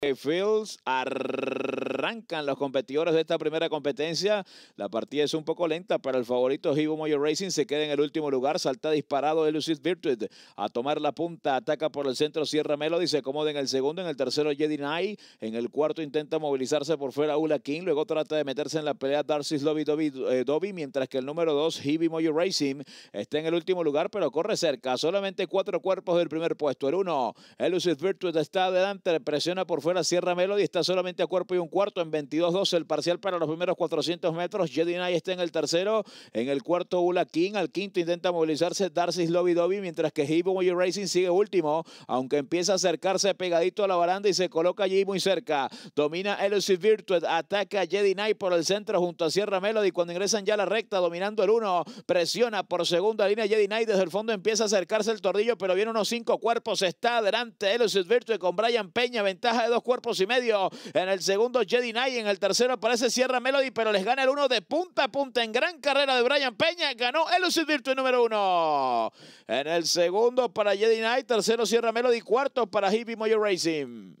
Fields arrancan los competidores de esta primera competencia. La partida es un poco lenta para el favorito Hibo Moyo Racing. Se queda en el último lugar. Salta disparado Elusive Virtude a tomar la punta. Ataca por el centro Sierra Melody. Se acomoda en el segundo. En el tercero Jedi Knight. En el cuarto intenta movilizarse por fuera Ula King. Luego trata de meterse en la pelea Darcy's Lobby Dobby, eh, Mientras que el número dos Hibi Moyo Racing está en el último lugar. Pero corre cerca. Solamente cuatro cuerpos del primer puesto. El uno Elusive Virtude está adelante. Presiona por fuera fuera Sierra Melody está solamente a cuerpo y un cuarto en 22-12 el parcial para los primeros 400 metros. Jedi Knight está en el tercero. En el cuarto Ula King. Al quinto intenta movilizarse Darcy's Lobby Dobby mientras que Moyo Racing sigue último aunque empieza a acercarse pegadito a la baranda y se coloca allí muy cerca. Domina Elusive Virtual. Ataca Jedi Knight por el centro junto a Sierra Melody cuando ingresan ya a la recta dominando el uno. Presiona por segunda línea Jedi Knight desde el fondo empieza a acercarse el tordillo pero viene unos cinco cuerpos. Está adelante Elusive Virtual con Brian Peña. Ventaja de dos cuerpos y medio. En el segundo, Jedi Knight. En el tercero aparece Sierra Melody, pero les gana el uno de punta a punta en gran carrera de Brian Peña. Ganó Elusive Virtue número uno. En el segundo para Jedi Knight, tercero Sierra Melody, cuarto para Hippie Moyo Racing.